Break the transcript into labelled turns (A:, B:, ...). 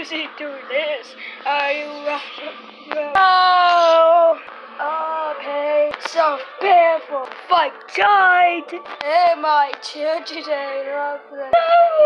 A: is he doing this? Are you Oh, okay. So painful. Fight tight. Am I chill today? No.